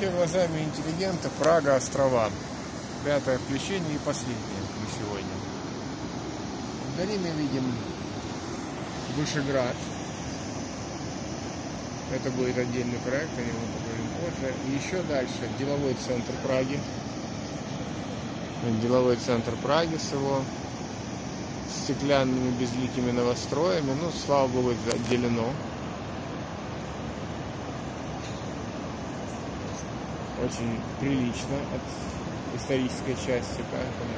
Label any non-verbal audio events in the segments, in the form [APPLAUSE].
Чехия глазами интеллигента, Прага, острова. Пятое включение и последнее на сегодня. Вдали мы видим Вышеград. Это будет отдельный проект, о нем поговорим позже. И еще дальше деловой центр Праги. Деловой центр Праги с его стеклянными безликими новостроями. Ну, слава богу, это отделено. Очень прилично от исторической части, поэтому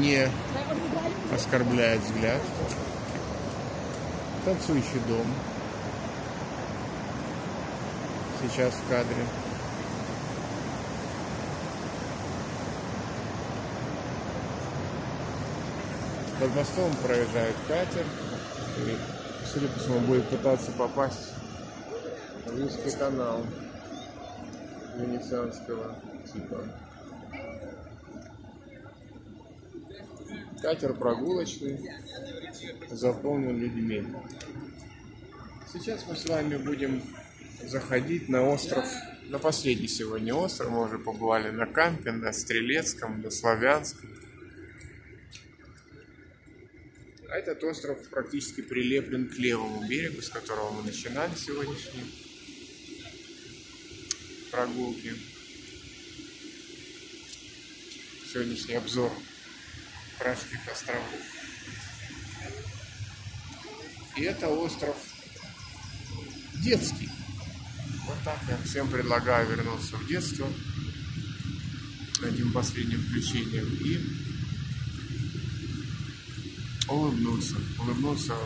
не оскорбляет взгляд. Танцующий дом. Сейчас в кадре. Под мостом проезжает катер. И, судя по всему, будет пытаться попасть узкий канал венецианского типа. Катер прогулочный, заполнен людьми. Сейчас мы с вами будем заходить на остров, на последний сегодня остров. Мы уже побывали на Кампе, на Стрелецком, на Славянском. А этот остров практически прилеплен к левому берегу, с которого мы начинали сегодняшние прогулки. Сегодняшний обзор Пражских островов. И это остров детский. Вот так я всем предлагаю вернуться в детство одним последним включением и улыбнуться. Улыбнуться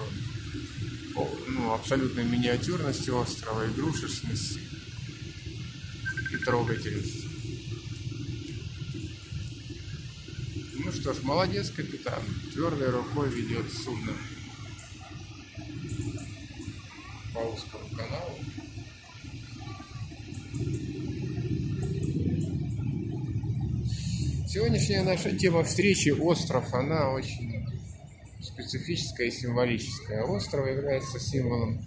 ну, абсолютной миниатюрности острова, игрушечности и трогательности. Ну что ж, молодец, капитан. Твердой рукой ведет судно по узкому каналу. Сегодняшняя наша тема встречи остров, она очень специфическая и символическая. Остров является символом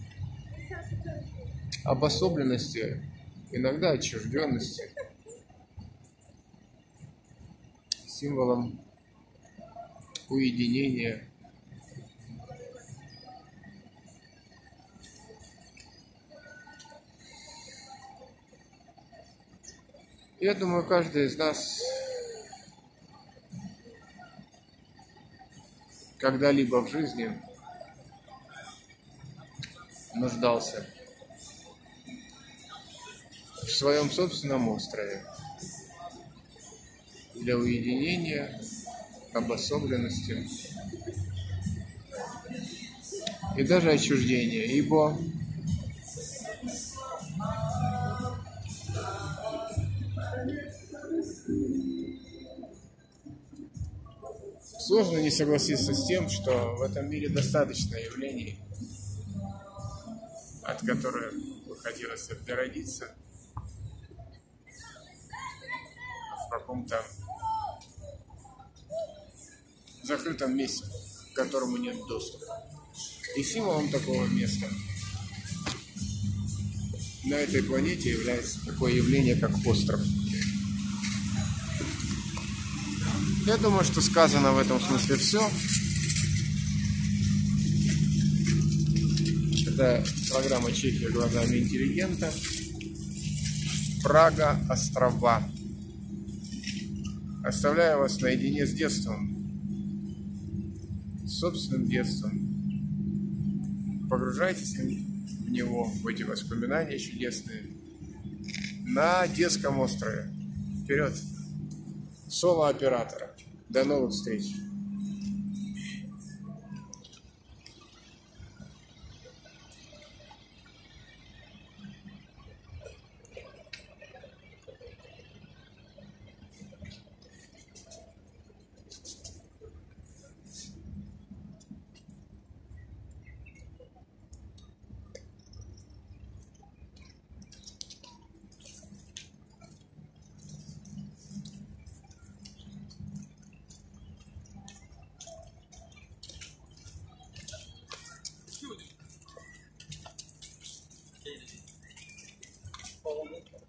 обособленности, иногда отчужденности, символом уединения. Я думаю, каждый из нас когда-либо в жизни нуждался своем собственном острове для уединения, обособленности и даже отчуждения, ибо сложно не согласиться с тем, что в этом мире достаточно явлений, от которых бы хотелось отгородиться каком-то закрытом месте, к которому нет доступа. И символом такого места на этой планете является такое явление, как остров. Я думаю, что сказано в этом смысле все. Это программа Чехия глазами интеллигента. Прага, острова. Оставляю вас наедине с детством, с собственным детством. Погружайтесь в него, в эти воспоминания чудесные, на детском острове. Вперед! Соло-оператора. До новых встреч! people.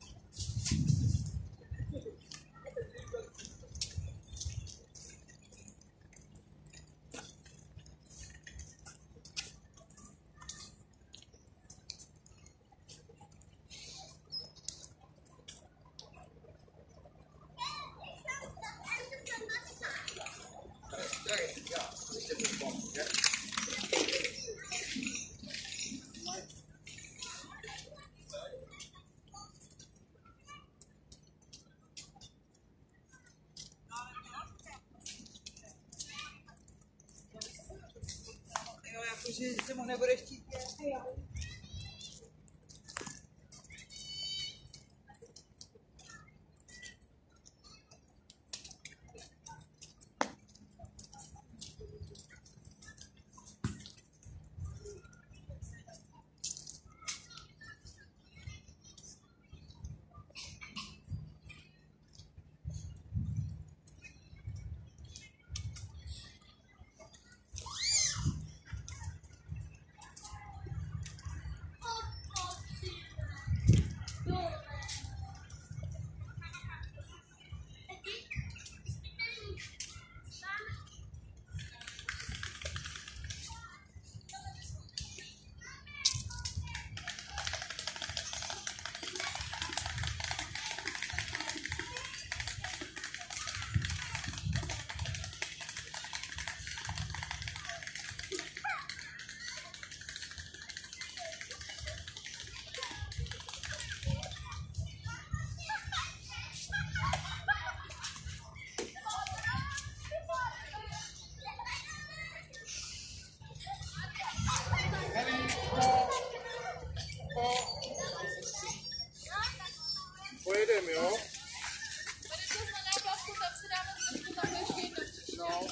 No.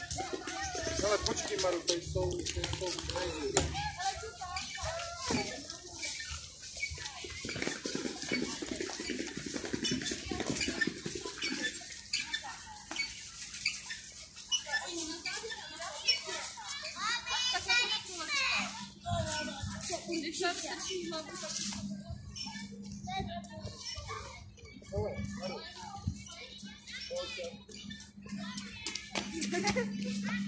Ale počkej, Maru, tady jsou, tady jsou, tady jsou. Thank you. Hlavu, tak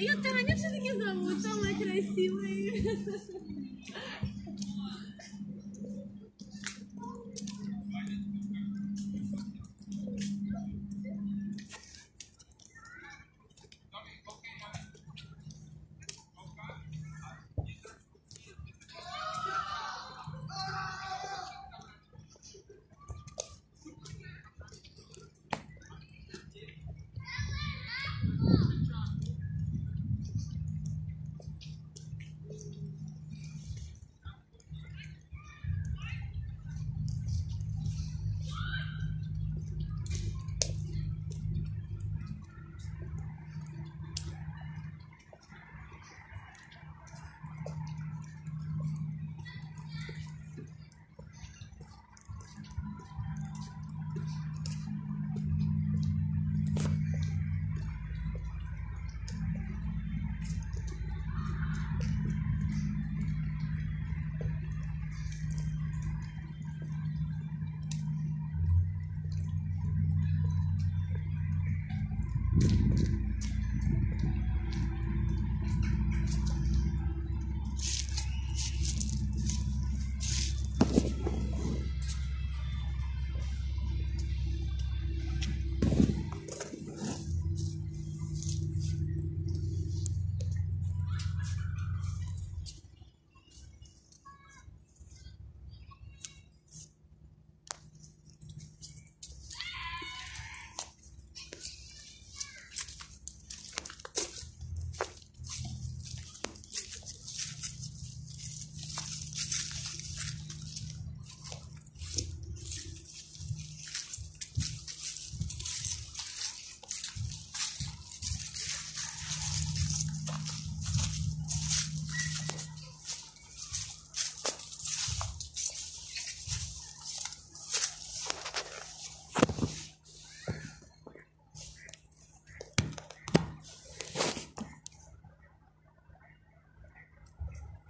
Jo, Таня все-таки зовут, самая красивая. [LAUGHS]